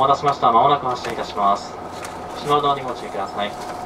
お待たせしました。まもなく発車いたします。島田にご注意ください。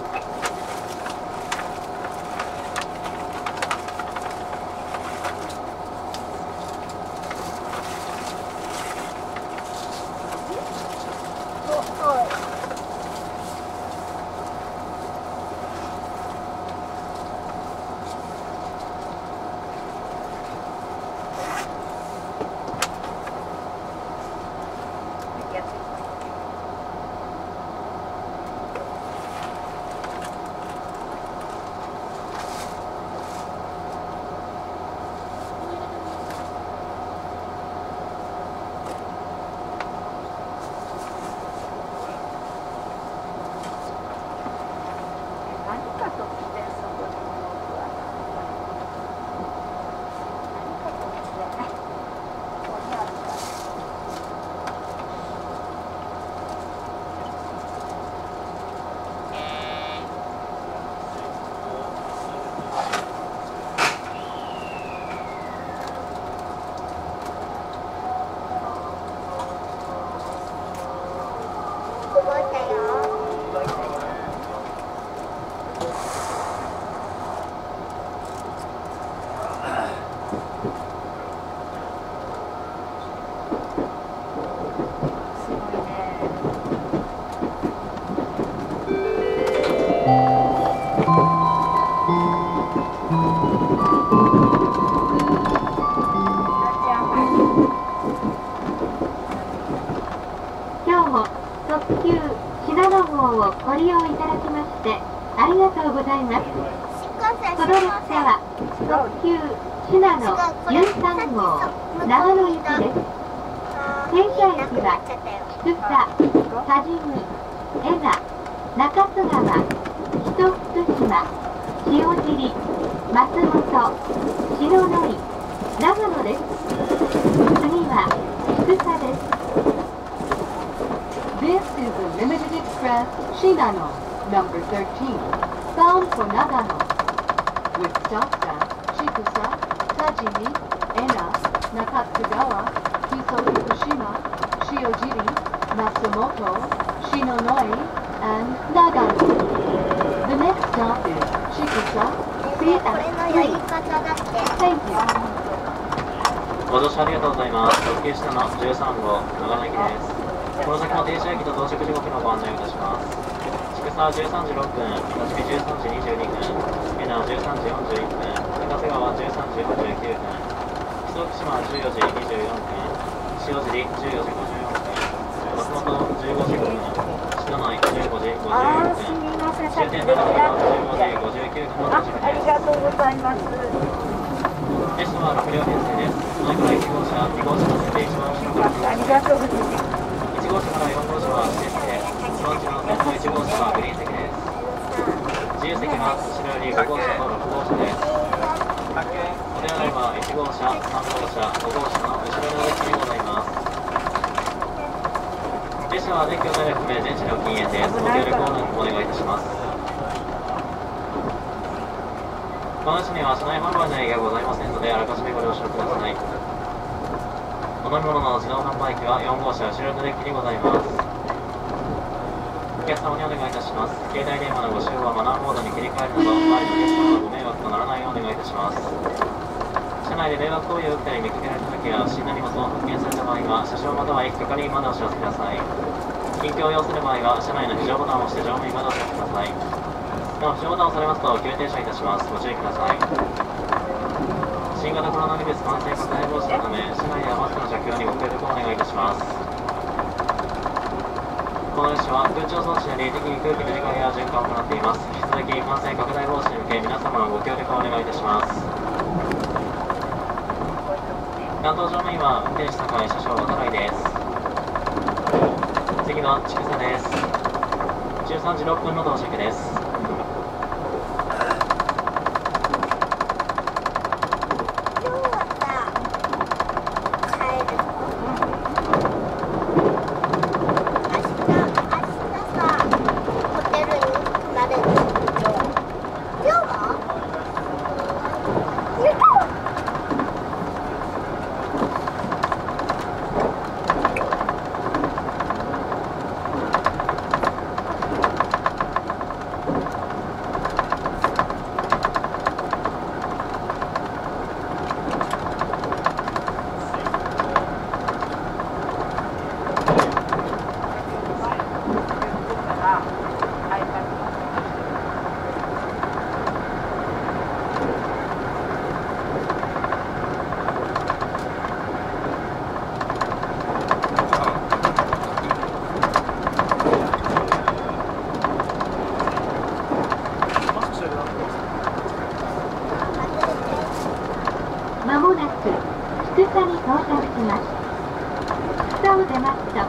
ますそう出ますと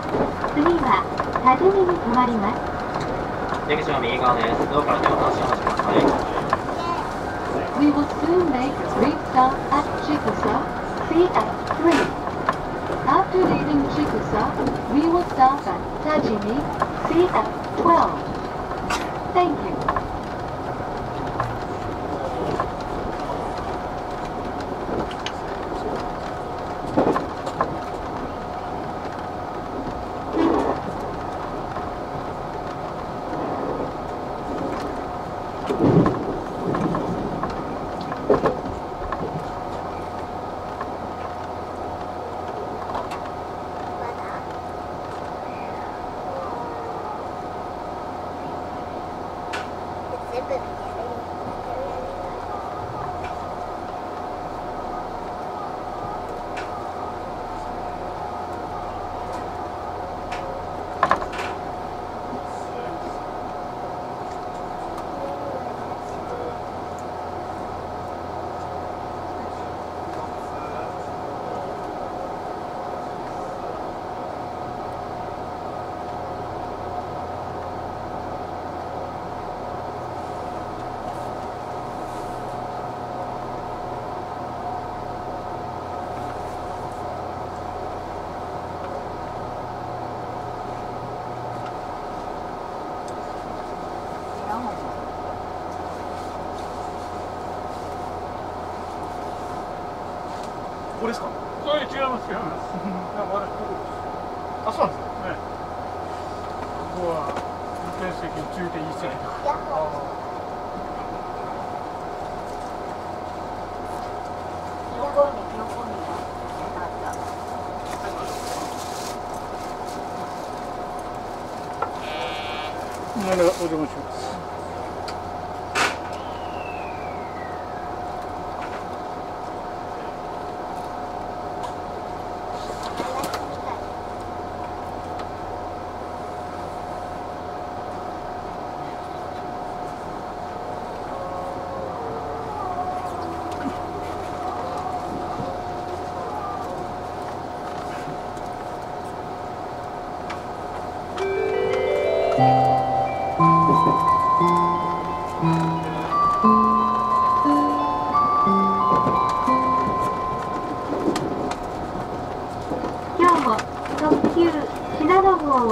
次は多治見に止まります出口の右側ですドアから手を出しお待ちください We will soon make a brief stop at Chikusa, CF3. After leaving Chikusa, we will stop at Tajimi, CF12. Thank you.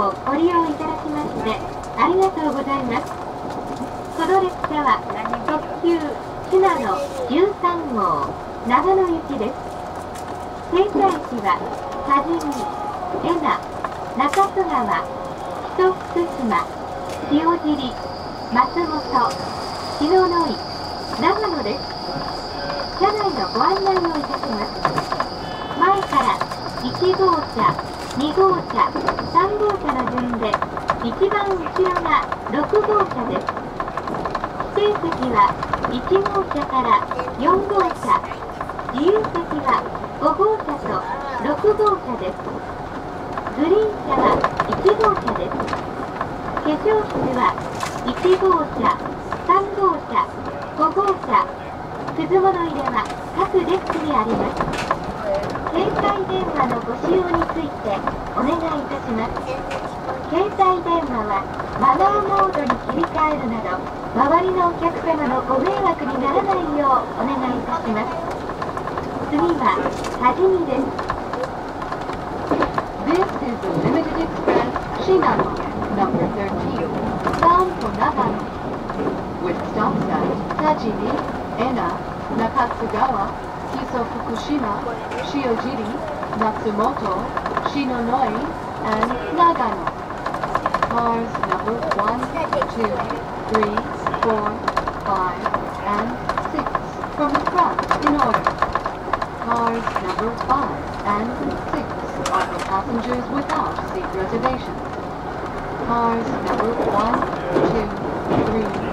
をご利用いただきましてありがとうございます。この列車は特急信濃13号長野行きです。停車駅は多治見恵那中津川木曽福島塩尻松本篠ノ井長野です。車内のご案内をいたします。前から1号車、2号車、号車の順で一番後ろが6号車です。指定席は1号車から4号車、自由席は5号車と6号車です。グリーン車は1号車です。化粧室は1号車、3号車、5号車、くず物入れは各デスクにあります。携帯電話のご使用についてお願いいたします携帯電話はマナーモードに切り替えるなど周りのお客様のご迷惑にならないようお願いいたします次は多治見です This is the limited express Shinano number 13 bound for Nagano with stops at Tajimi, Ena, Nakatsugawa, Kiso Fukushima, Shiojiri, Matsumoto, Shinonoi, and Nagano. Cars number 1, 2, 3, 4, 5, and 6 from the front in order. Cars number 5 and 6 are for passengers without seat reservations. Cars number 1, 2, 3,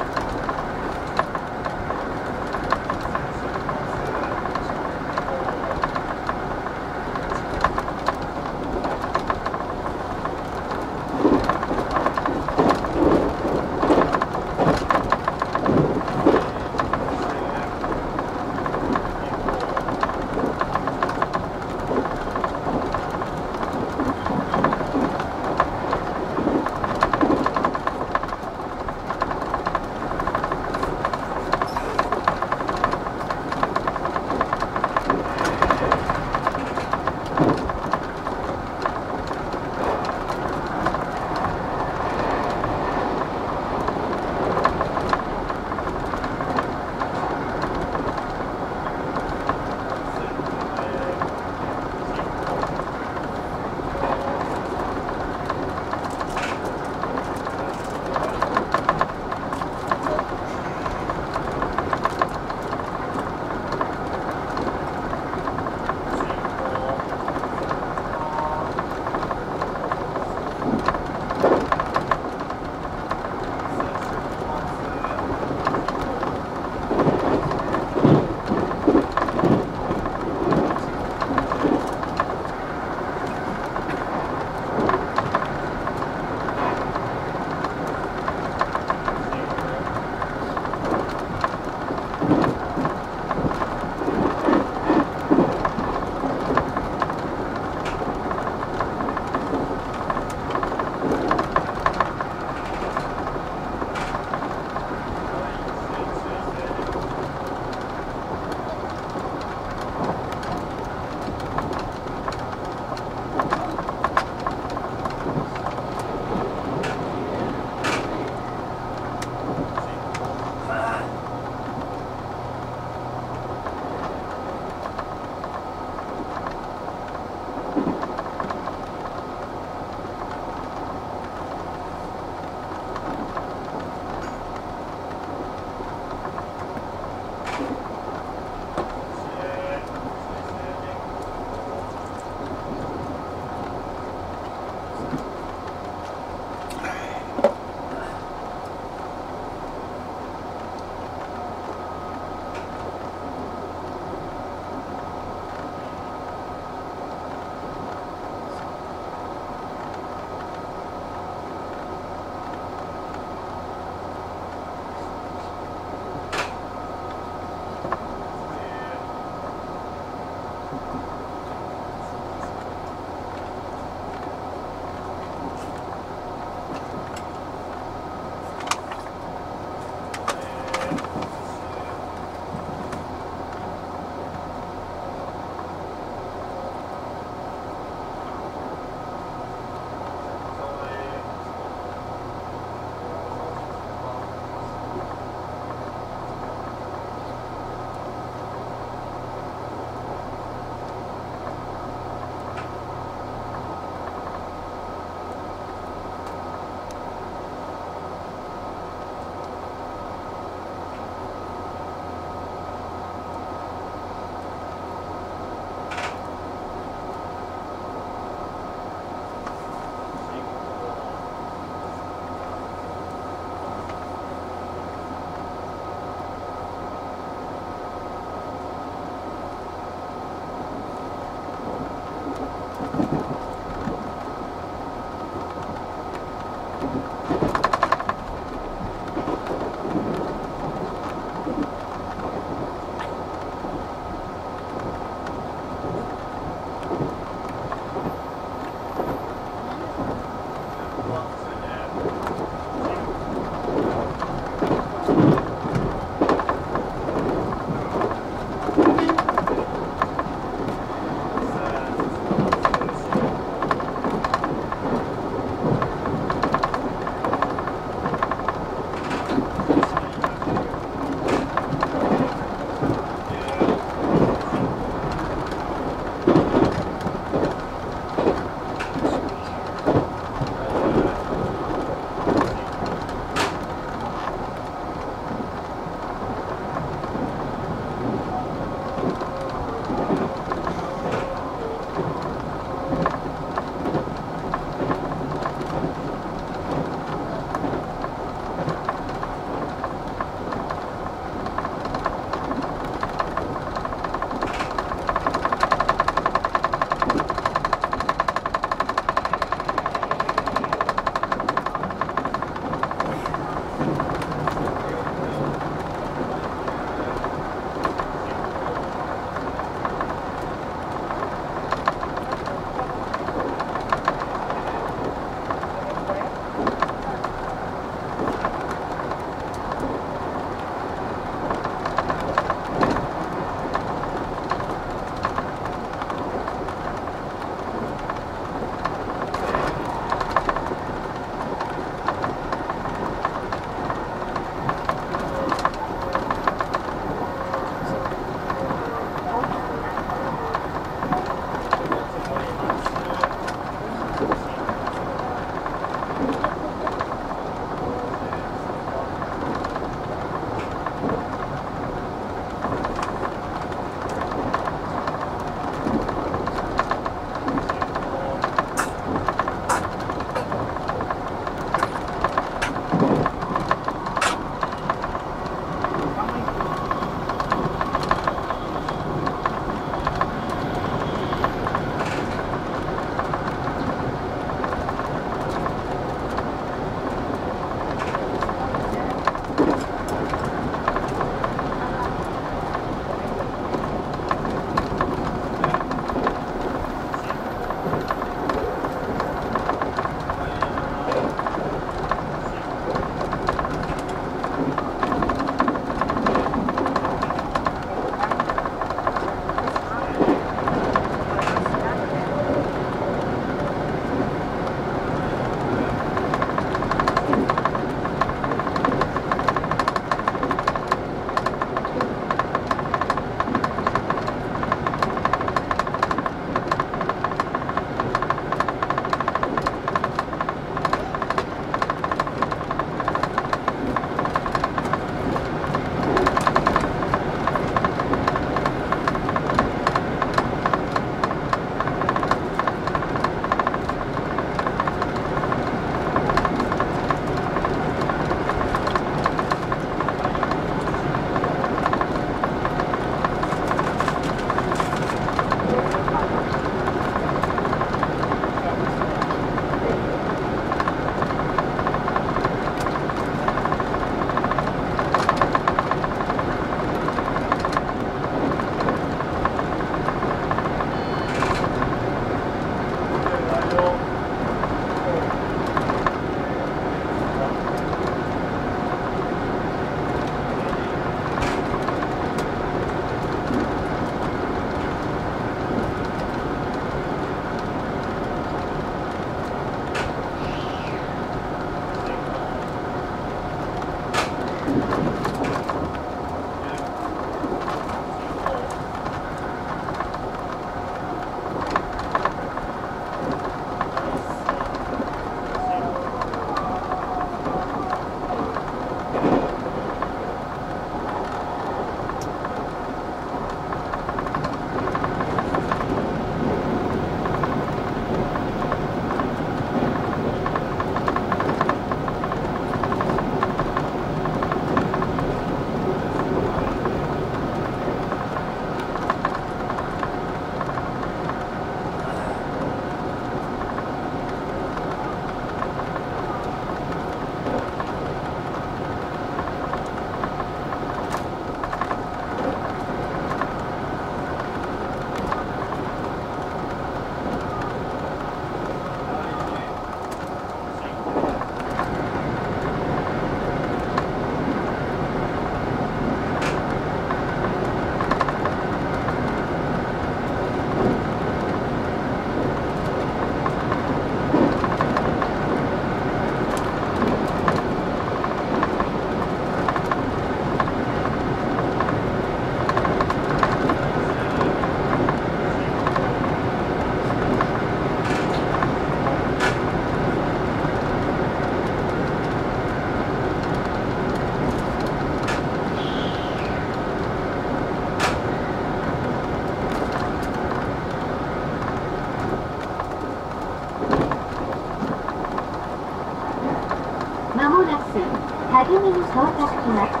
じみに到着します。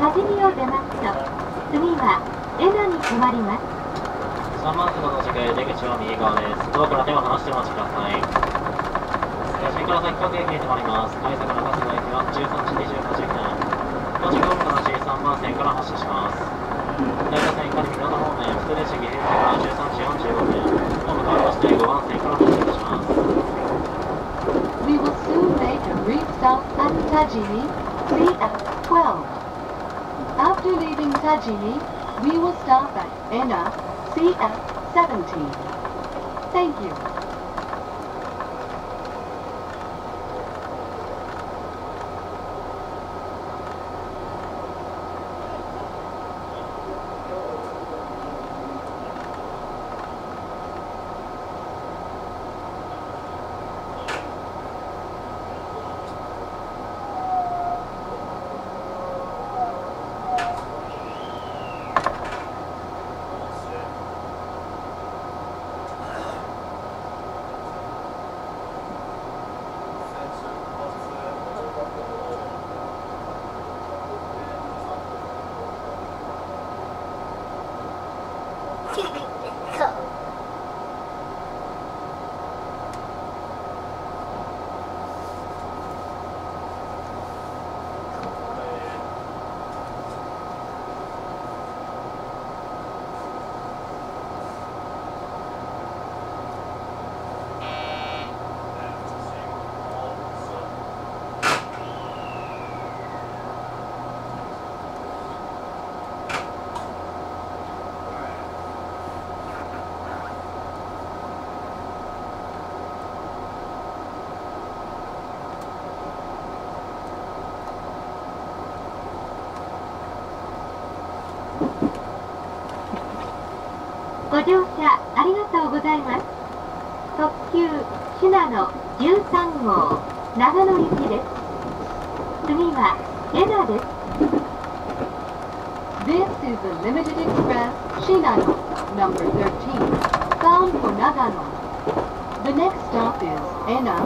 多治見を出ますと、次はエナに止まります。3番線の到着出口は右側ですドアから手を離してお待ちください新から先各駅に止まります改札中洲駅は13時28分到着後も同じ3番線から発車します大田線仮見方方面普通列車岐阜駅は13時45分ホーム変わりまして5番線から発車いたします We will soon make a brief stop at Tajimi, CF12. After leaving Tajimi, we will stop at Ena, CF17. Thank you. そうご乗車ありがとうございます。特急信濃13号長野行きです。次は江名です。This is the Limited Express Shinano number 13 bound for Nagano. The next stop is Ena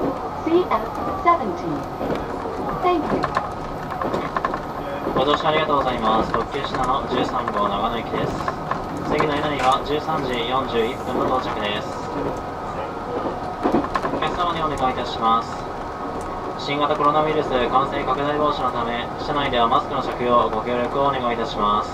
CF17. Thank you. ご乗車ありがとうございます特急品の13号長野行きです次の稲荷は13時41分の到着ですお客様にお願いいたします新型コロナウイルス感染拡大防止のため車内ではマスクの着用ご協力をお願いいたします。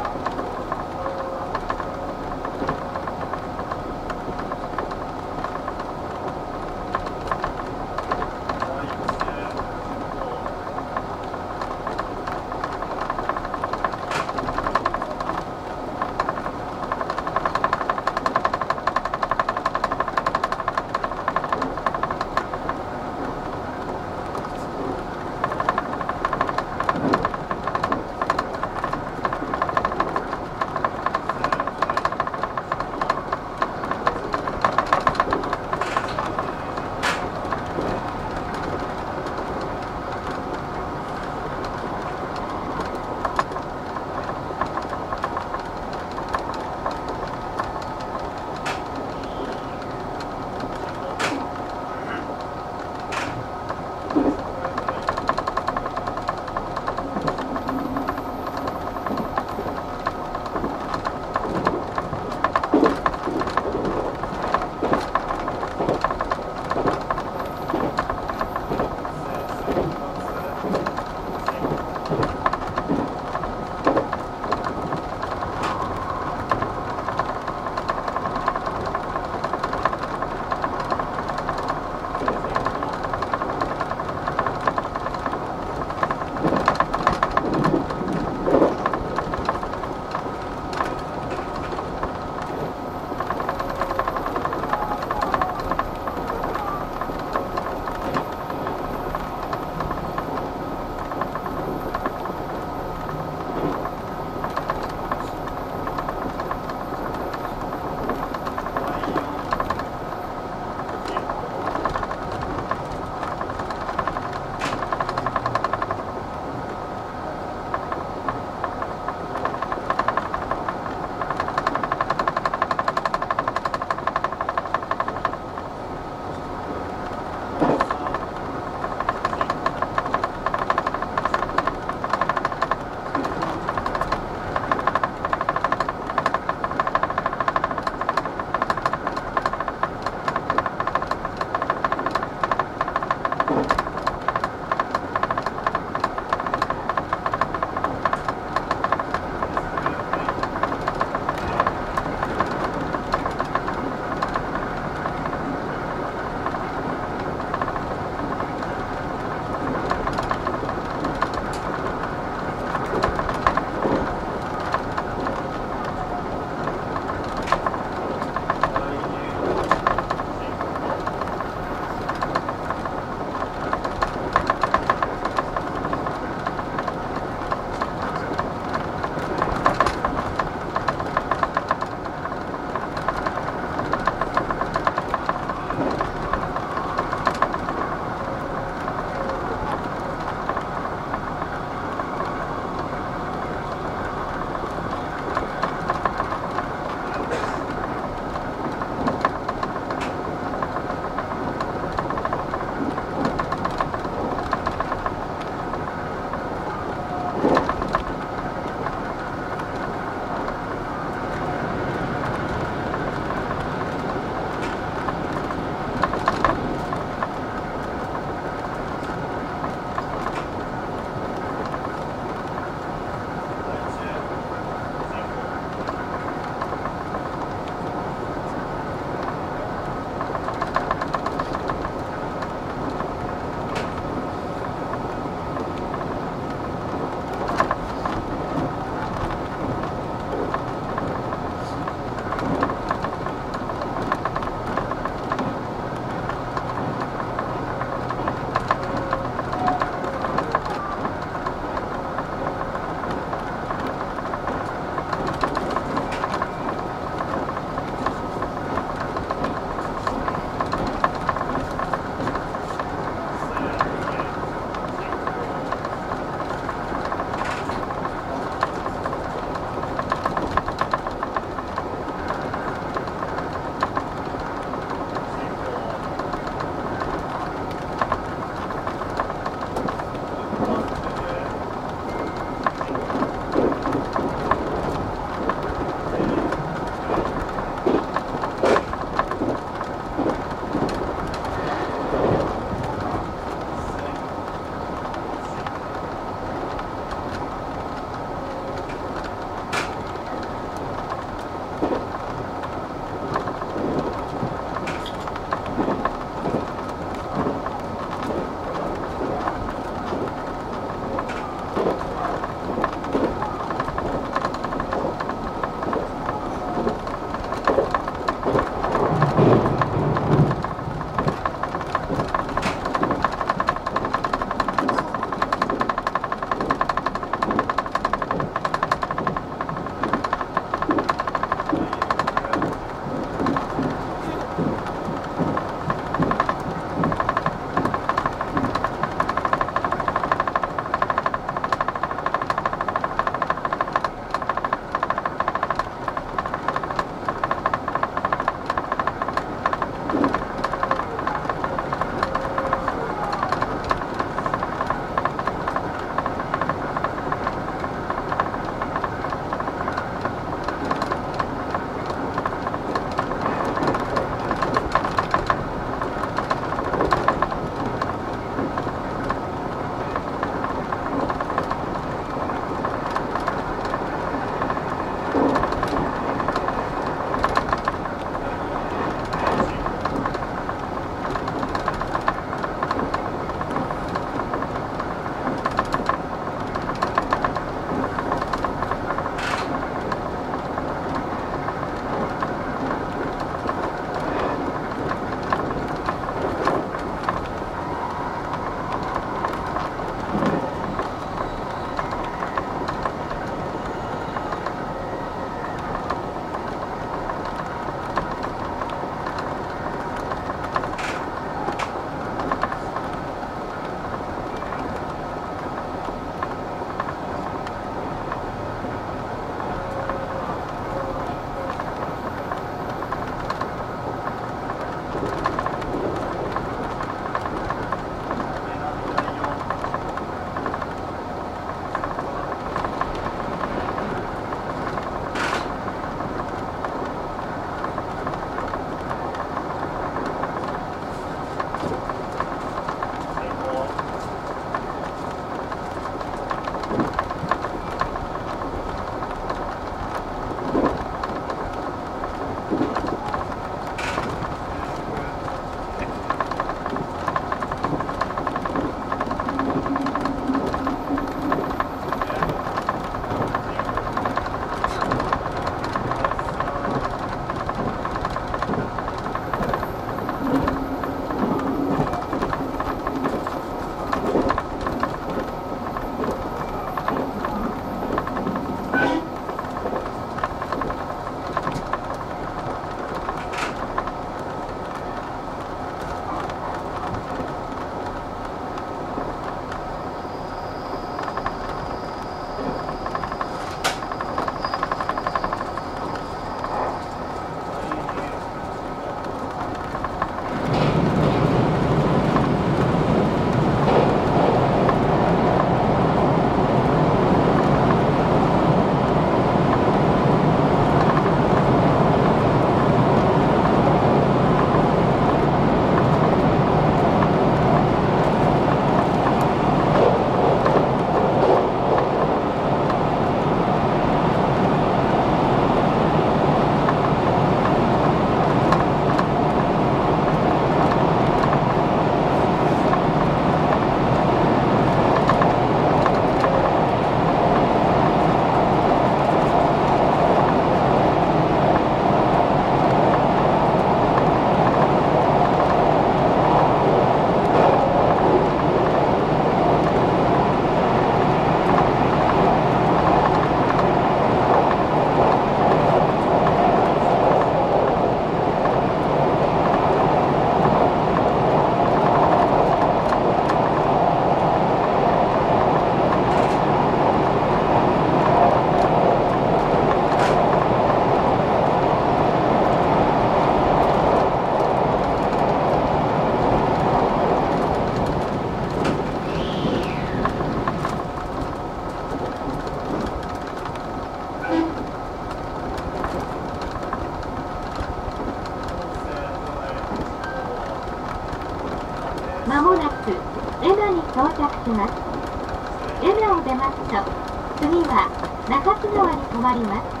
津川に停まります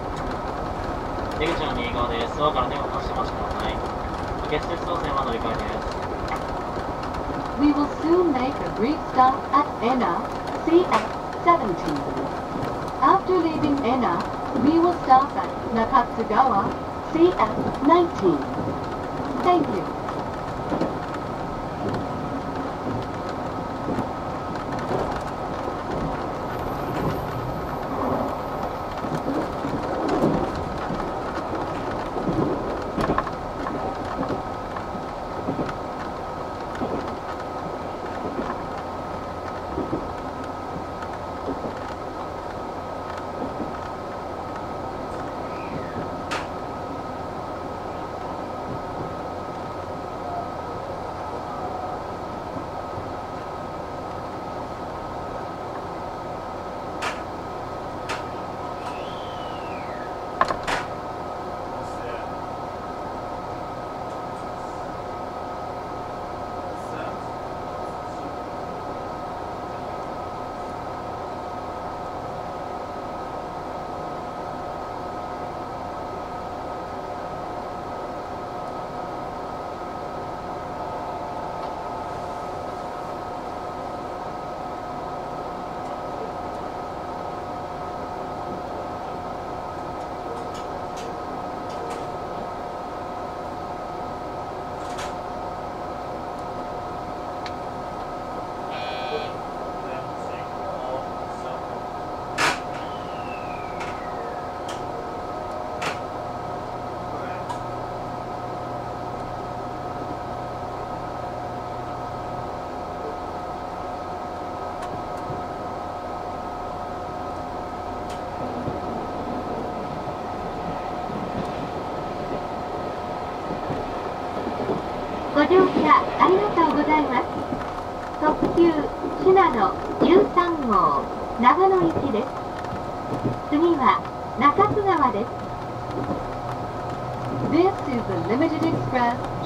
出口の右側です。ドアから手を離してお待ちください。決鉄操船は乗り換えです。We will soon make a brief stop at Enna, CF17. After leaving Enna, we will stop at Nakatsugawa, CF19.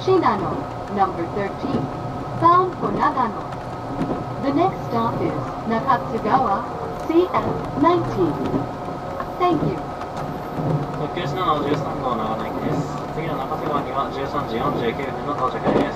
Shinano, number 13, bound for Nagano. The next stop is Nakatsugawa, CF19. Thank you. 特急信濃13号長野駅です。次の中瀬川には13時49分の到着です。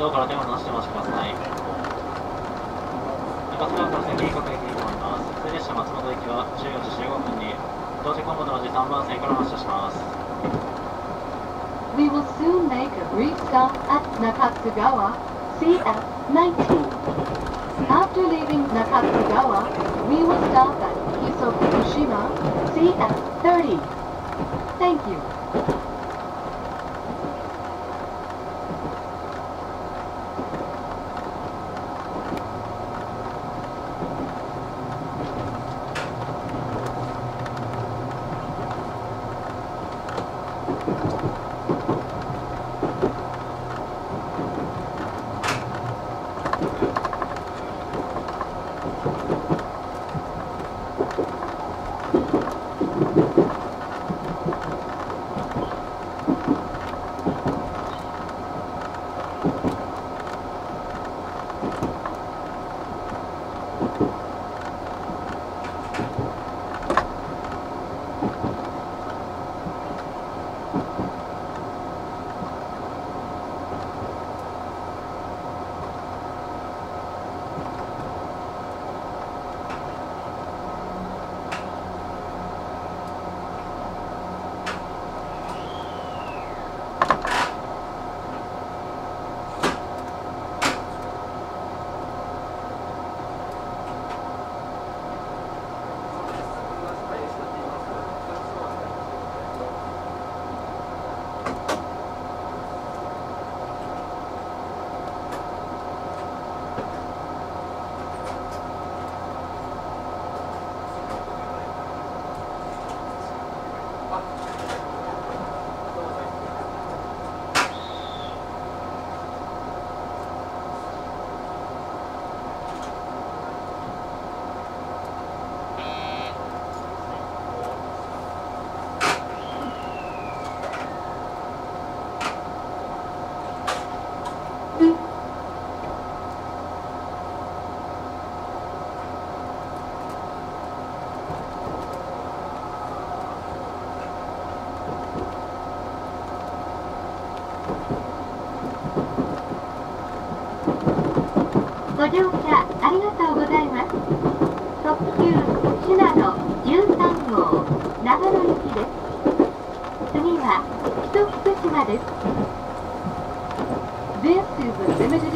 ドアから手を離してお待ちください中津川から先に各駅に停まります普通列車松本行きは14時15分に同時コンボと同じ3番線から発車します We will soon make a brief stop at Nakatsugawa, CF19.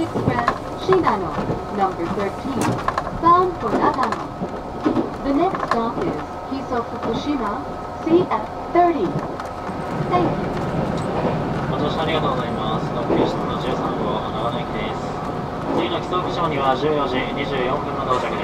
Express Shinano number 13 bound for Nagano. The next stop is Kiso Fukushima CF30. Thank you. ご乗車ありがとうございます特急室の13号長野駅です次の木曽福島には14時24分の到着です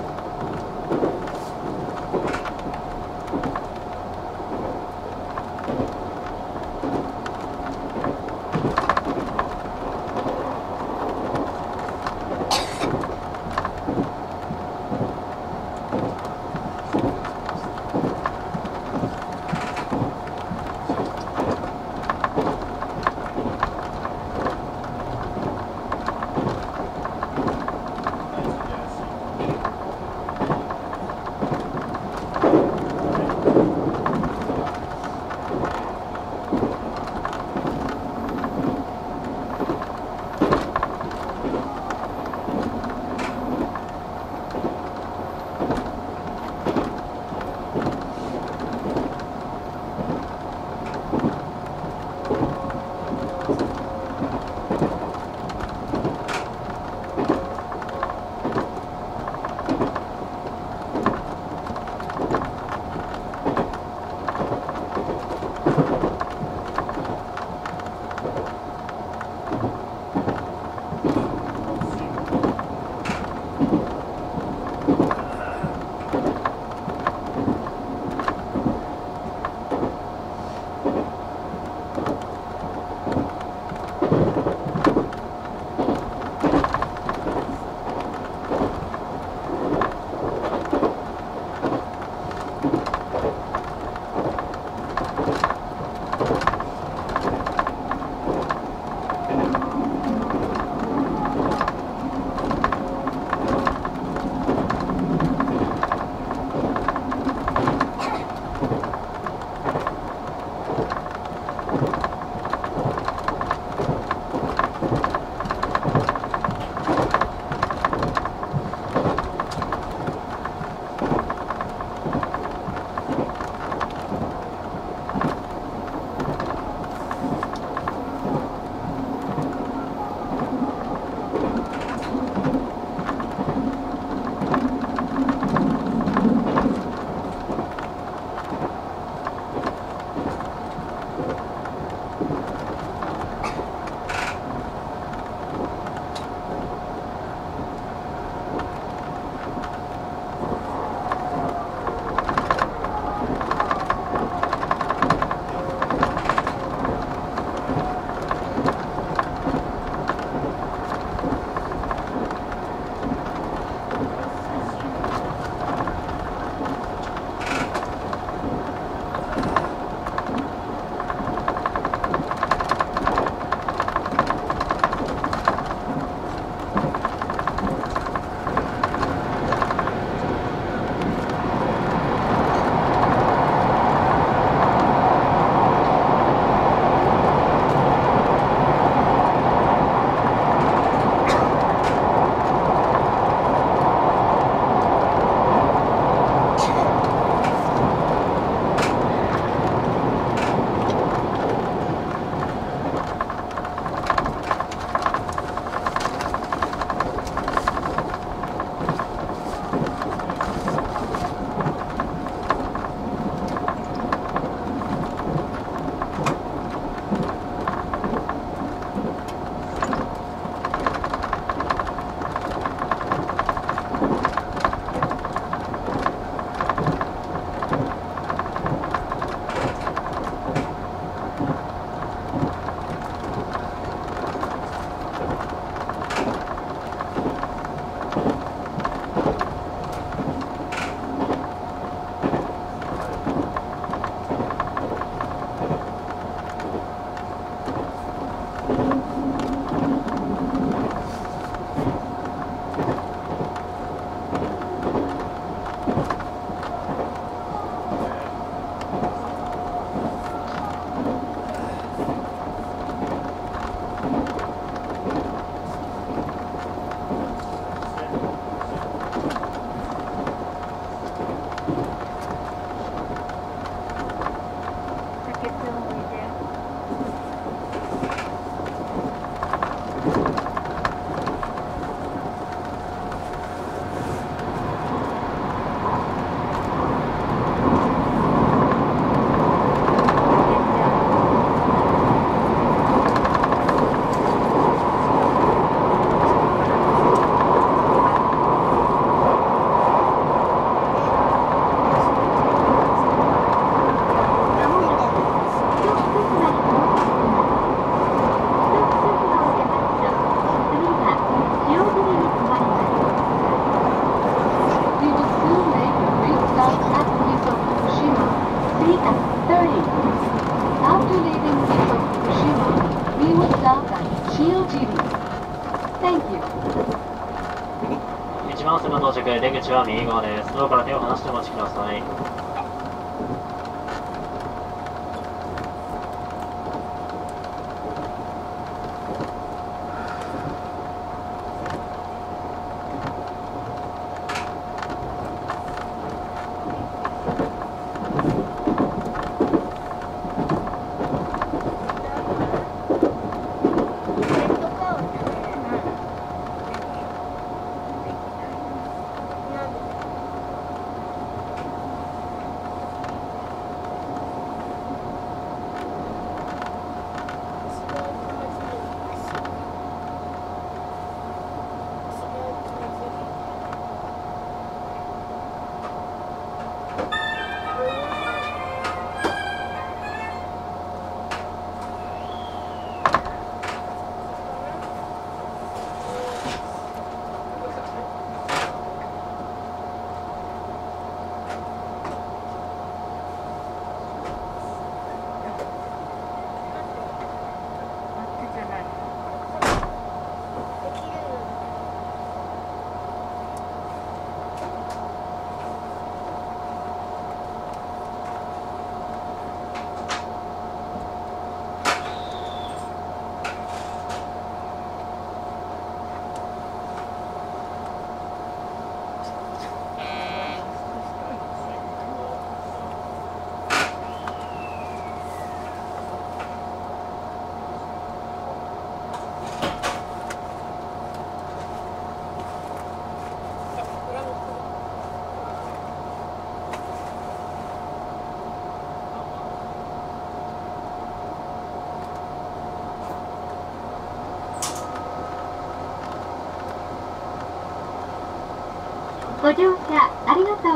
は右側です。ドアから手を離し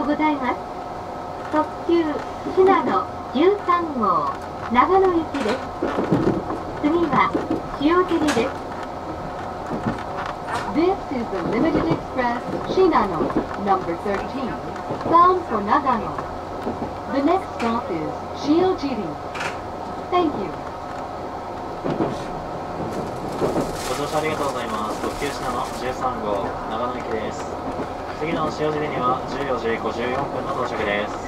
ございます。特急信濃13号長野行きです。次は塩尻です。This is the Limited Express Shinano number 13 bound for Nagano. The next stop is Shiojiri. Thank you. ご乗車ありがとうございます。特急品の13号。次の塩尻には14時54分の到着です。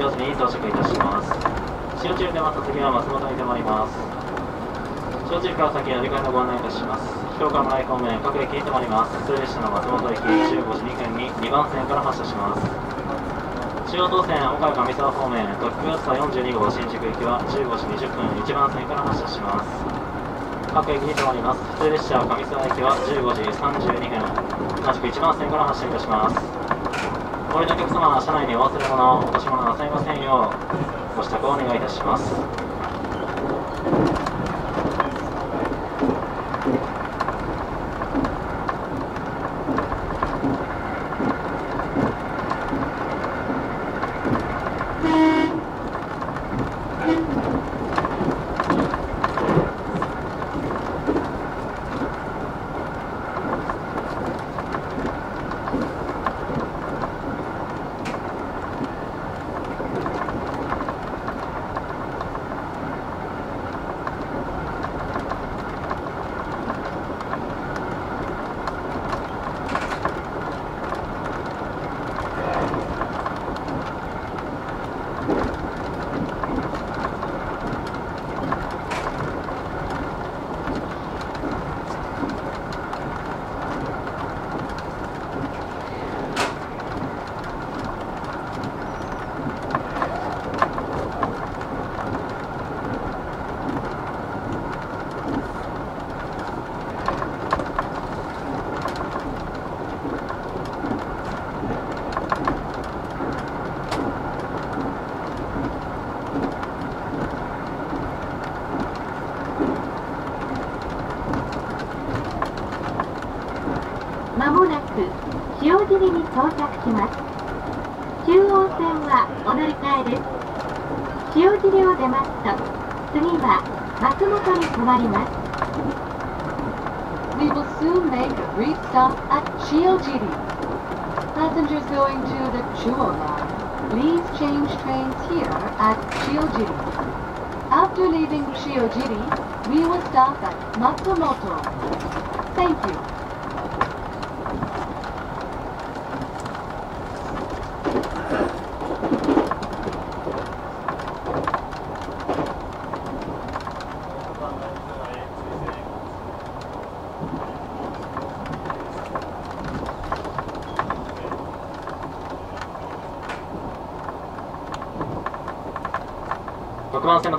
塩尻に到着いたします。塩尻でまた次は松本に停まります。塩尻から先乗り換えのご案内いたします。福岡村井方面各駅に停まります。普通列車の松本駅15時2分に2番線から発車します。中央東線岡山上沢方面特急あずさ42号新宿行きは15時20分1番線から発車します。各駅に停まります。普通列車上沢駅は15時32分同じく1番線から発車いたします。お降りのお客様は車内にお忘れ物ようご支度をお願いいたします。We will soon make a brief stop at Shiojiri. Passengers going to the Chuo line, please change trains here at Shiojiri. After leaving Shiojiri, we will stop at Matsumoto. Thank you.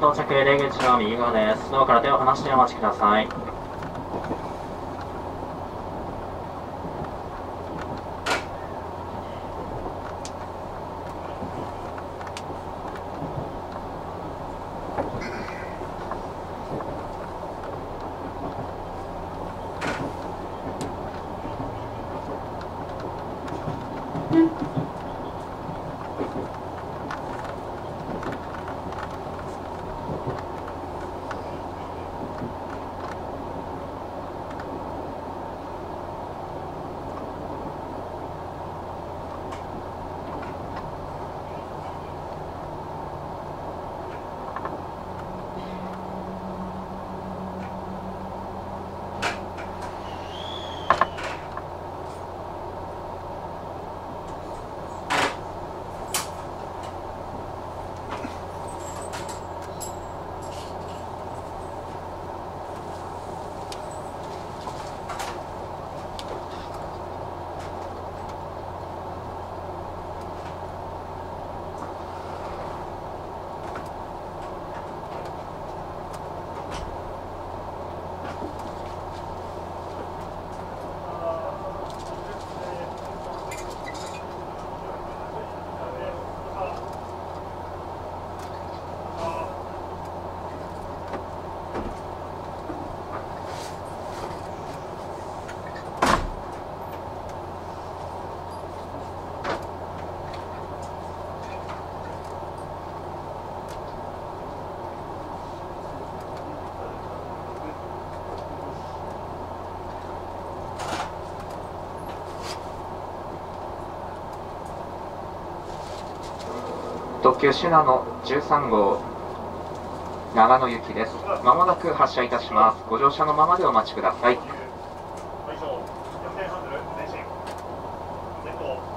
到着出口は右側です。ドアから手を離してお待ちください。特急シナノ13号長野行きです。まもなく発車いたします。ご乗車のままでお待ちくださいはい、以上、4点ハンドル、前進。前方。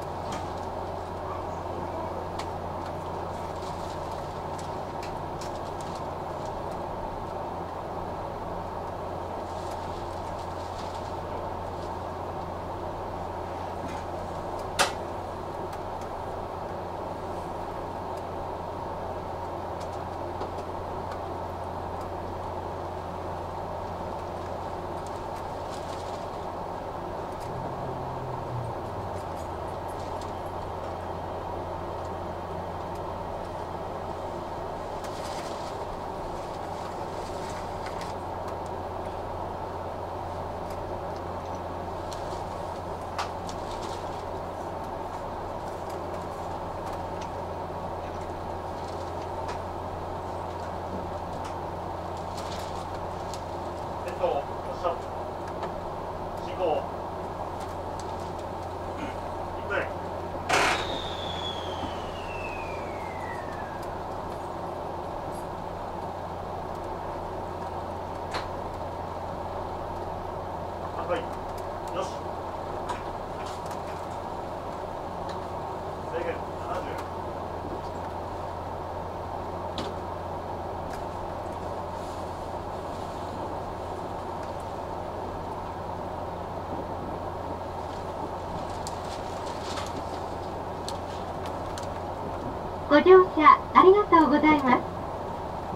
ご乗車ありがとうございます。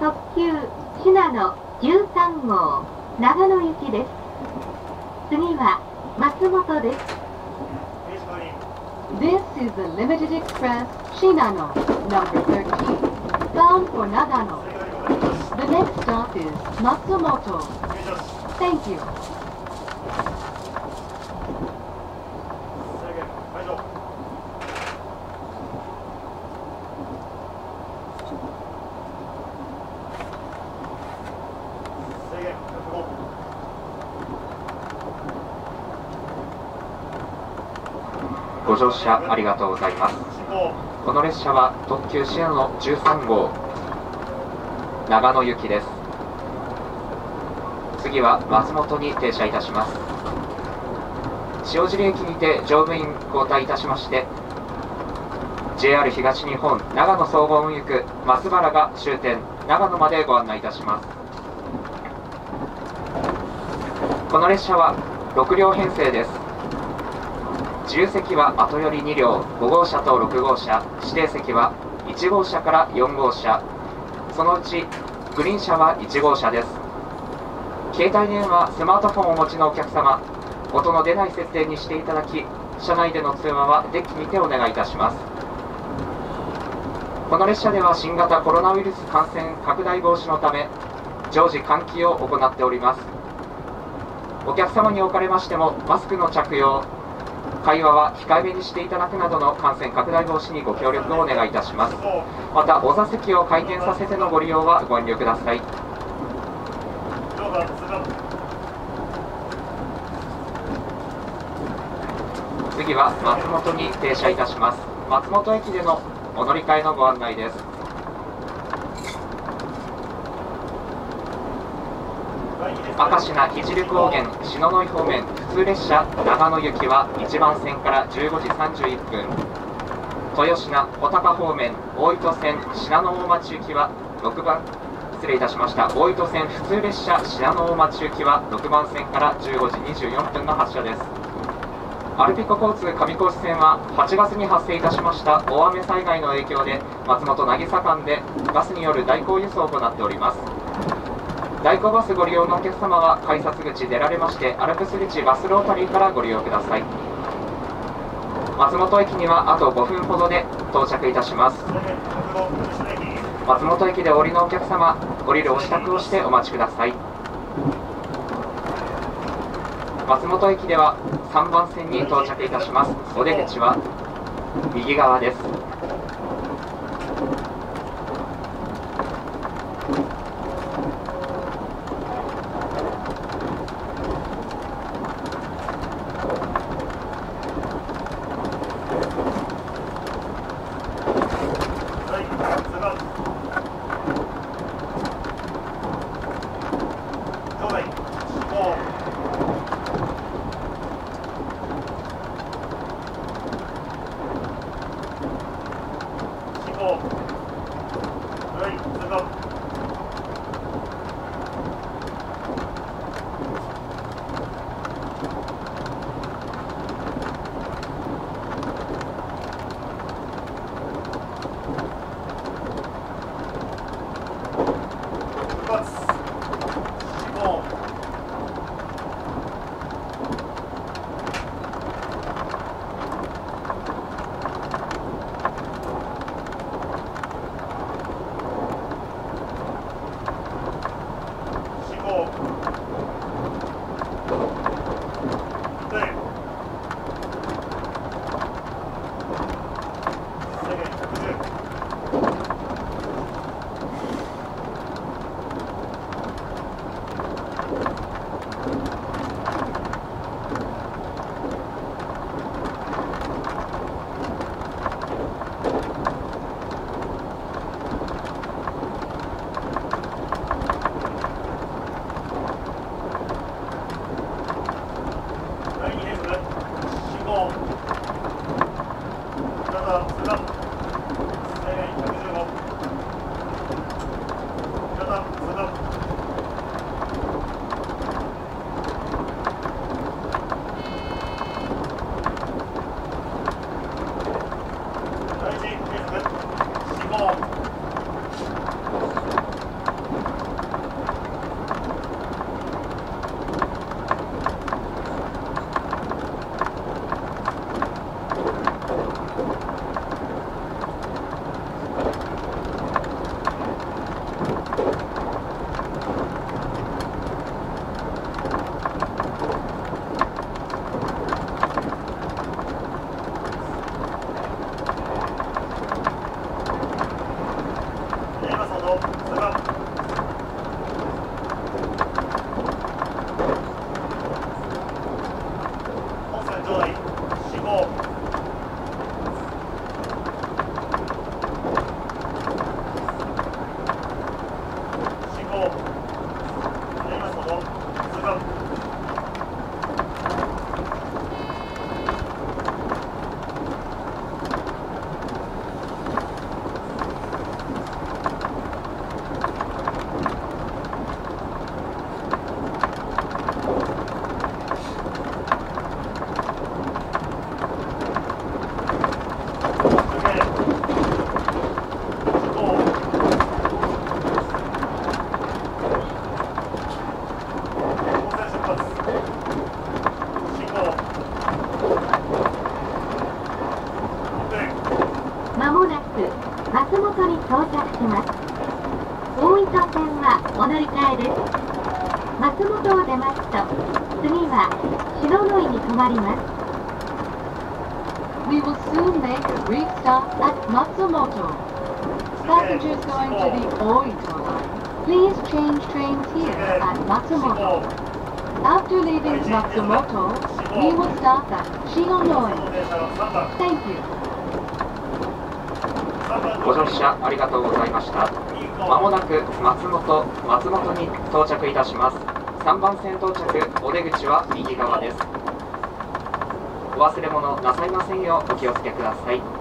特急信濃13号長野行きです。次は松本です。This is the Limited Express Shinano, number 13, bound for Nagano. The next stop is Matsumoto. Thank you. 乗車ありがとうございます。この列車は特急シアノ13号長野行きです。次は松本に停車いたします。塩尻駅にて乗務員交代いたしまして JR 東日本長野総合運輸区松原が終点長野までご案内いたします。この列車は6両編成です。自由席は後より2両5号車と6号車指定席は1号車から4号車。そのうちグリーン車は1号車です。携帯電話スマートフォンをお持ちのお客様音の出ない設定にしていただき車内での通話はデッキにてお願いいたします。この列車では新型コロナウイルス感染拡大防止のため常時換気を行っております。お客様におかれましてもマスクの着用会話は控えめにしていただくなどの感染拡大防止にご協力をお願いいたします。またお座席を回転させてのご利用はご遠慮ください。次は松本に停車いたします。松本駅でのお乗り換えのご案内です。明石名聖流高原篠ノ井方面。普通列車長野行きは1番線から15時31分。豊品穂高方面大糸線信濃大町行きは6番。失礼いたしました。大糸線普通列車信濃大町行きは6番線から15時24分の発車です。アルピコ交通上高地線は8月に発生いたしました大雨災害の影響で松本渚間でバスによる代行輸送を行っております。代行バスご利用のお客様は改札口出られましてアルプス口バスロータリーからご利用ください。松本駅にはあと5分ほどで到着いたします。松本駅で降りのお客様降りるお支度をしてお待ちください。松本駅では3番線に到着いたします。お出口は右側です。Matsumoto, we will stop at Shinonoe. Thank you. ご乗車ありがとうございました。まもなく松本、松本に到着いたします。3番線到着、お出口は右側です。お忘れ物なさいませんようお気をつけください。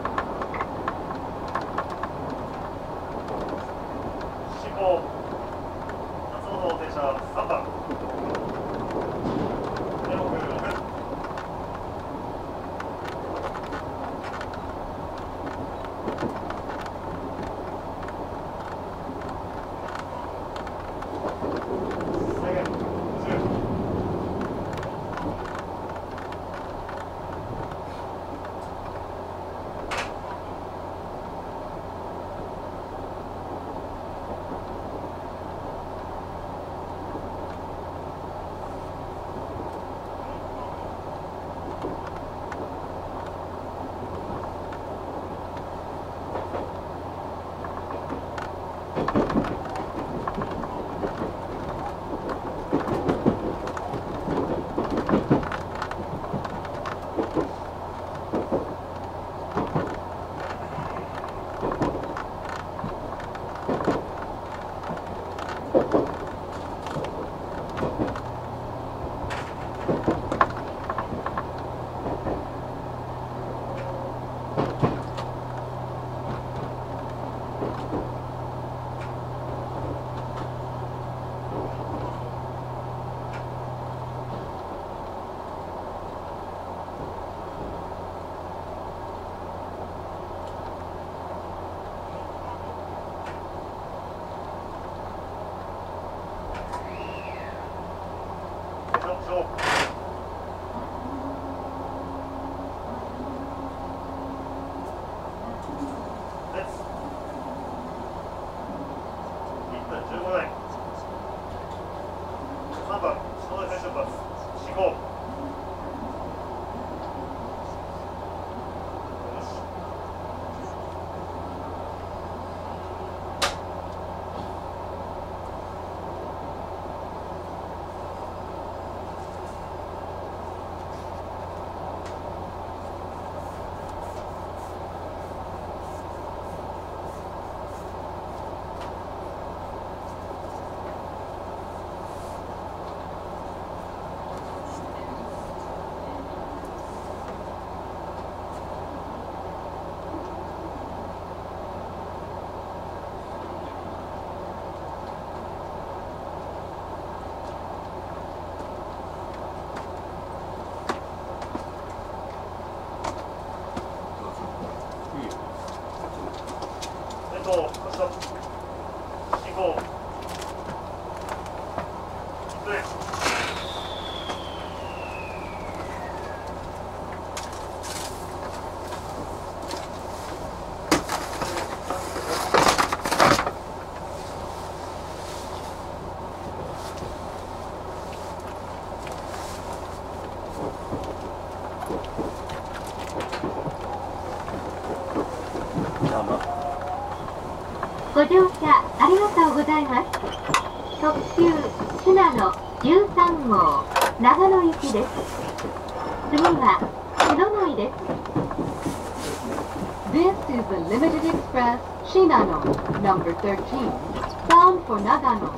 number 13, bound for Nagano.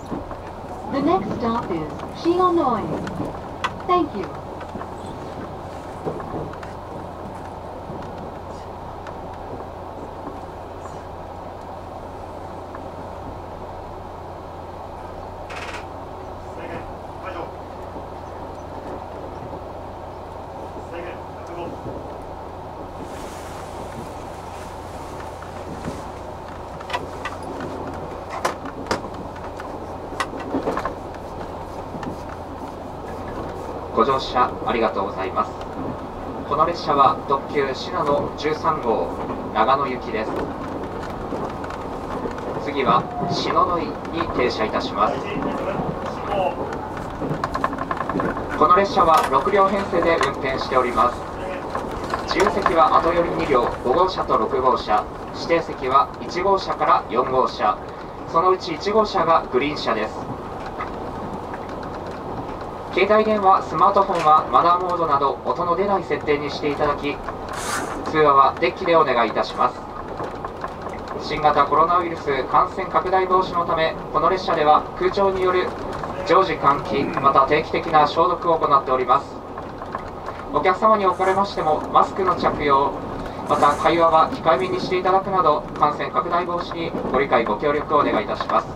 The next stop is Shionoi. Thank you. 乗車ありがとうございます。この列車は特急信濃13号長野行きです。次は篠ノ井に停車いたします。この列車は6両編成で運転しております。自由席は後寄り2両5号車と6号車。指定席は1号車から4号車。そのうち1号車がグリーン車です。携帯電話スマートフォンはマナーモードなど音の出ない設定にしていただき通話はデッキでお願いいたします。新型コロナウイルス感染拡大防止のためこの列車では空調による常時換気また定期的な消毒を行っております。お客様におかれましてもマスクの着用また会話は控えめにしていただくなど感染拡大防止にご理解ご協力をお願いいたします。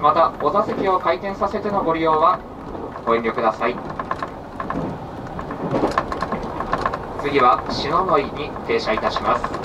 またお座席を回転させてのご利用はご遠慮ください。次は篠ノ井に停車いたします。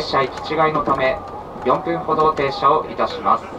列車行き違いのため4分ほど停車をいたします。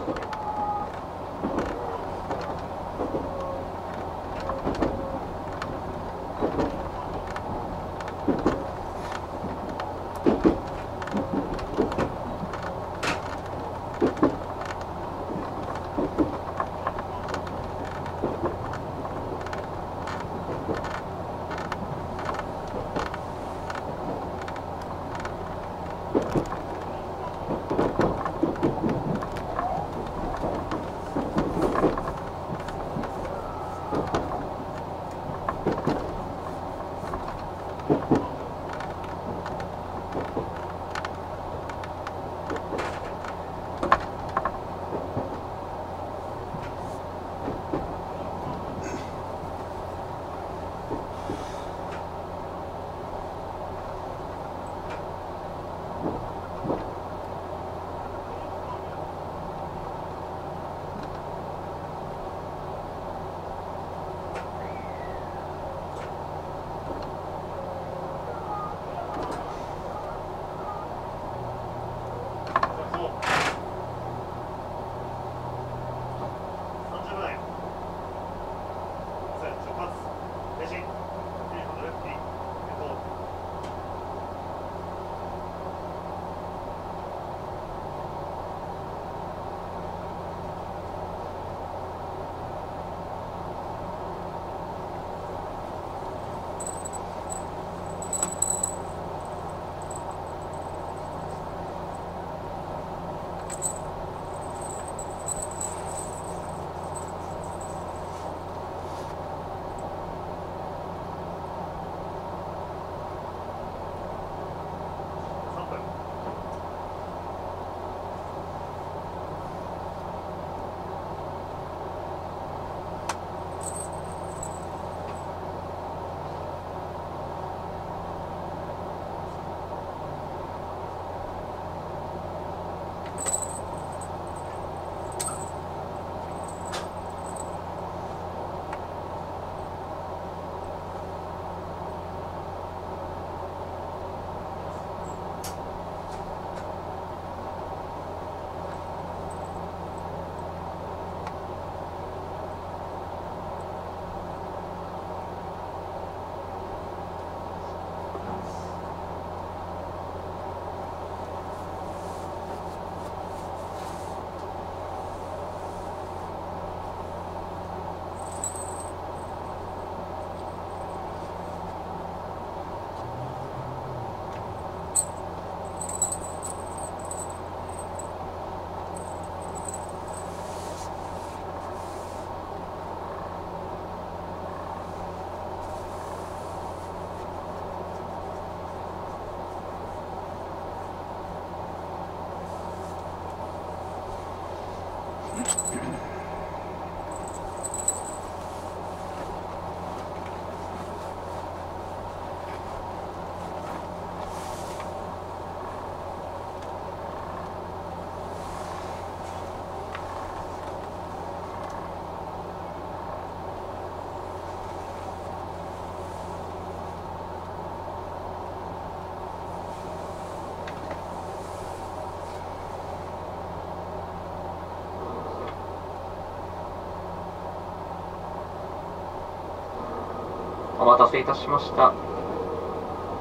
待たせいたしました。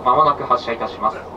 まもなく発車いたします。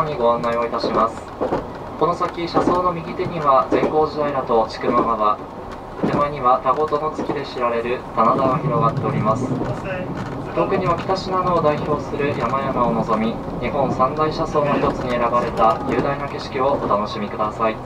様にご案内をいたします。この先車窓の右手には善光寺平と千曲川。手前には田子との月で知られる棚田が広がっております。遠くには北信濃を代表する山々を望み日本三大車窓の一つに選ばれた雄大な景色をお楽しみください。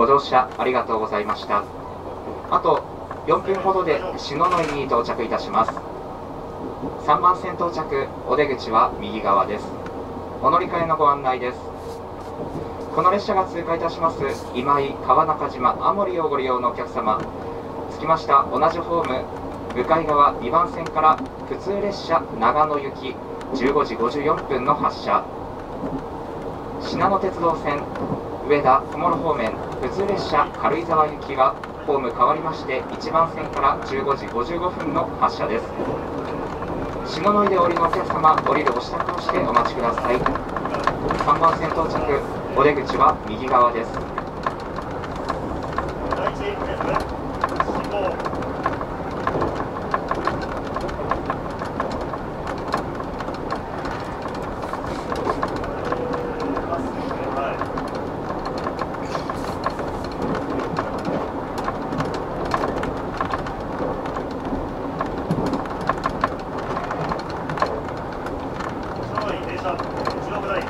ご乗車ありがとうございました。あと4分ほどで篠ノ井に到着いたします。3番線到着お出口は右側です。お乗り換えのご案内です。この列車が通過いたします今井川中島青森をご利用のお客様。着きました同じホーム向かい側2番線から普通列車長野行き15時54分の発車。信濃鉄道線上田小諸方面。通列車軽井沢行きがホーム変わりまして1番線から15時55分の発車です。下野井で降りのお客様降りるお支度をしてお待ちください。3番線到着お出口は右側です第一駅です信号はい車内停車16台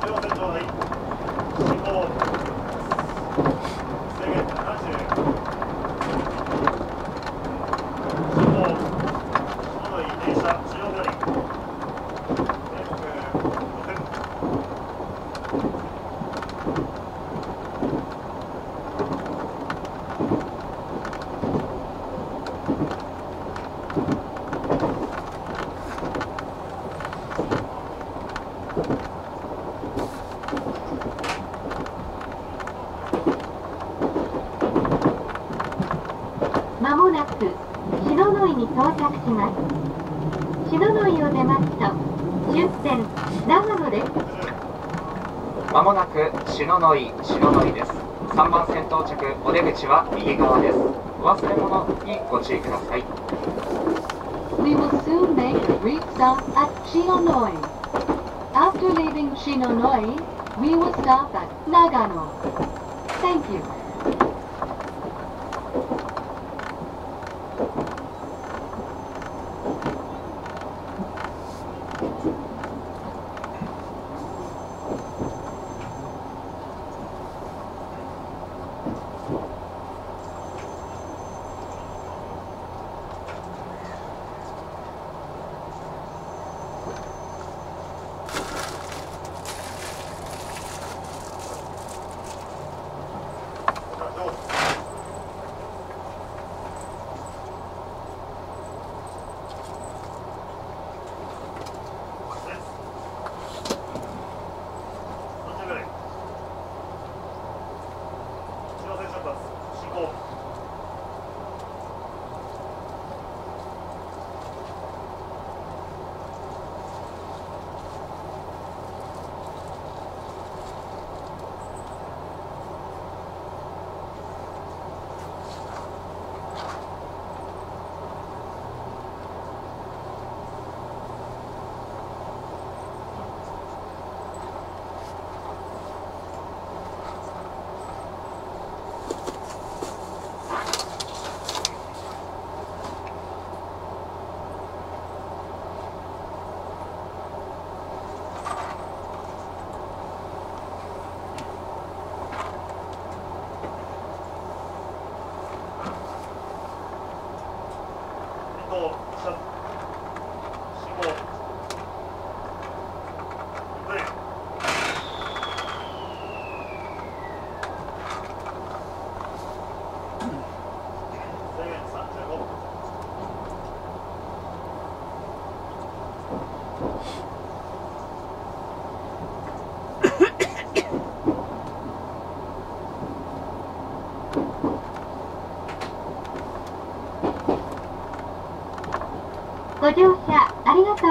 中央線上内信号信号制限70信号篠ノ井停車中央下り全国5分まもなく篠ノ井に到着します篠ノ井を出ますと終点長野ですまもなく篠ノ井篠ノ井です3番線到着お出口は右側ですお忘れ物にご注意ください We will soon make a brief stop at Shinonoi. After leaving Shinonoi, we will stop at Nagano. Thank you.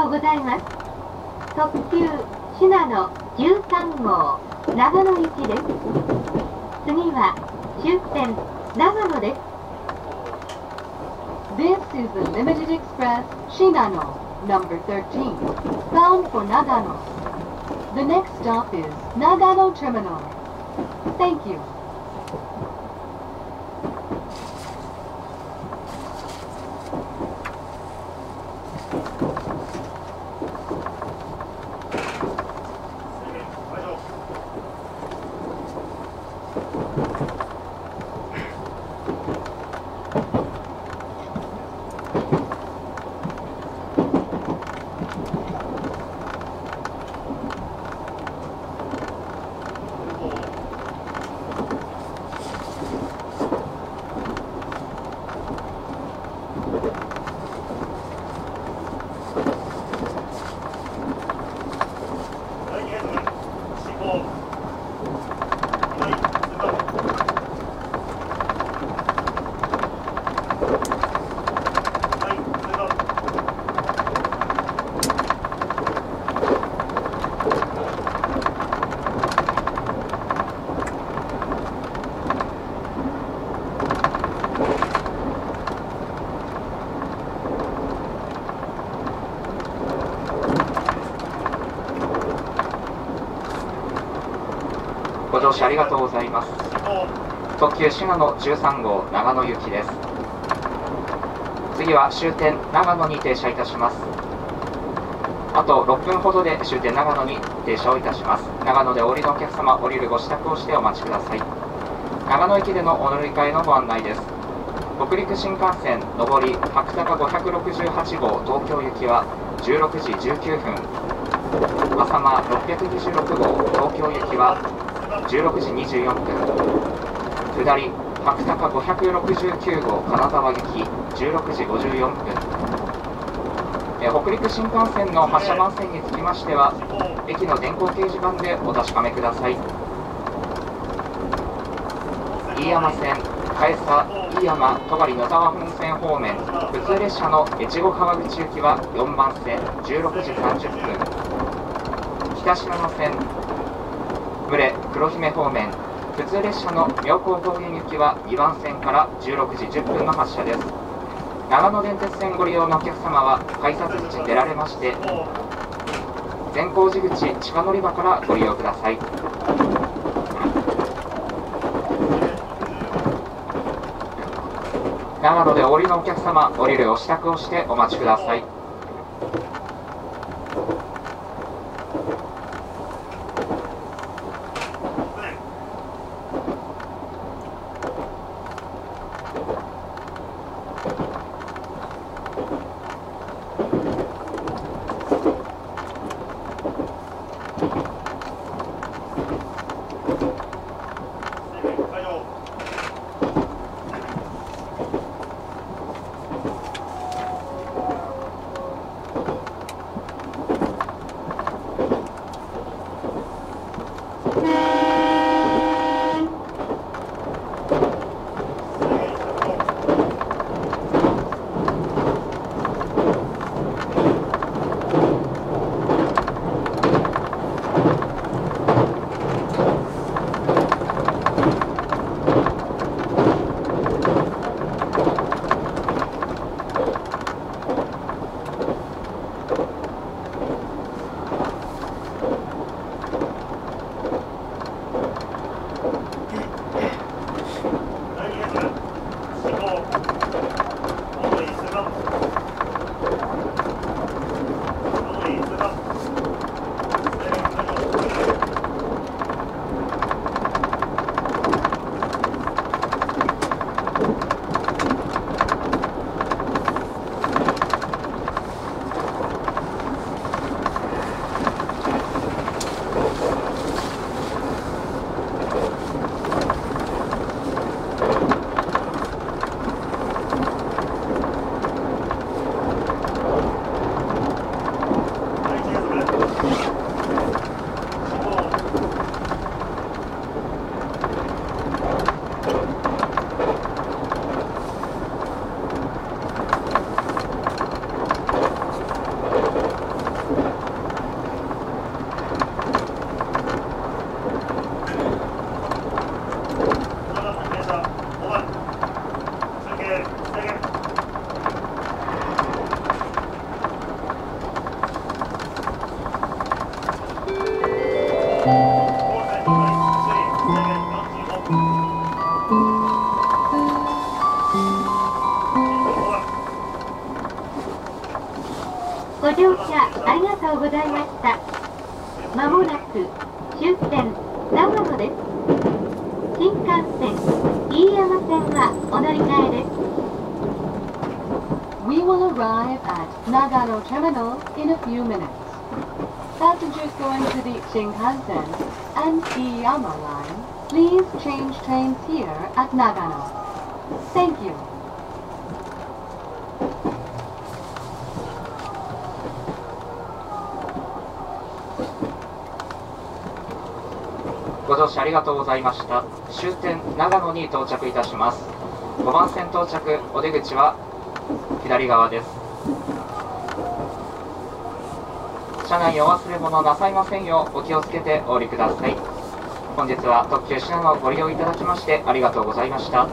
うございます特急信濃13号長野行きです次は終点長野です This is the Limited Express Shinano, number 13, bound for Nagano. The next stop is Nagano Terminal. Thank you. 乗車ありがとうございます。特急信濃13号長野行きです。次は終点長野に停車いたします。あと6分ほどで終点長野に停車をいたします。長野でお降りのお客様降りるご支度をしてお待ちください。長野駅でのお乗り換えのご案内です。北陸新幹線上り白鷹568号東京行きは16時19分。浅間626号東京行きは16時24分。下り白鷹569号金沢行き16時54分。え北陸新幹線の発車番線につきましては駅の電光掲示板でお確かめください。飯山線嘉永佐飯山戸狩野沢本線方面普通列車の越後川口行きは4番線16時30分。北信濃線牟礼黒姫方面。普通列車の妙高高原行きは2番線から16時10分の発車です。長野電鉄線ご利用のお客様は改札口出られまして善光寺口地下乗り場からご利用ください。長野でお降りのお客様降りるお支度をしてお待ちください。Nagano Terminal in a few minutes. Passengers going to the Shinkansen and Iyama line, please change trains here at Nagano. Thank you. ご乗車ありがとうございました終点長野に到着いたします5番線到着お出口は左側です車内お忘れ物なさいませんよ。うお気をつけてお降りください。本日は特急品川をご利用いただきましてありがとうございました。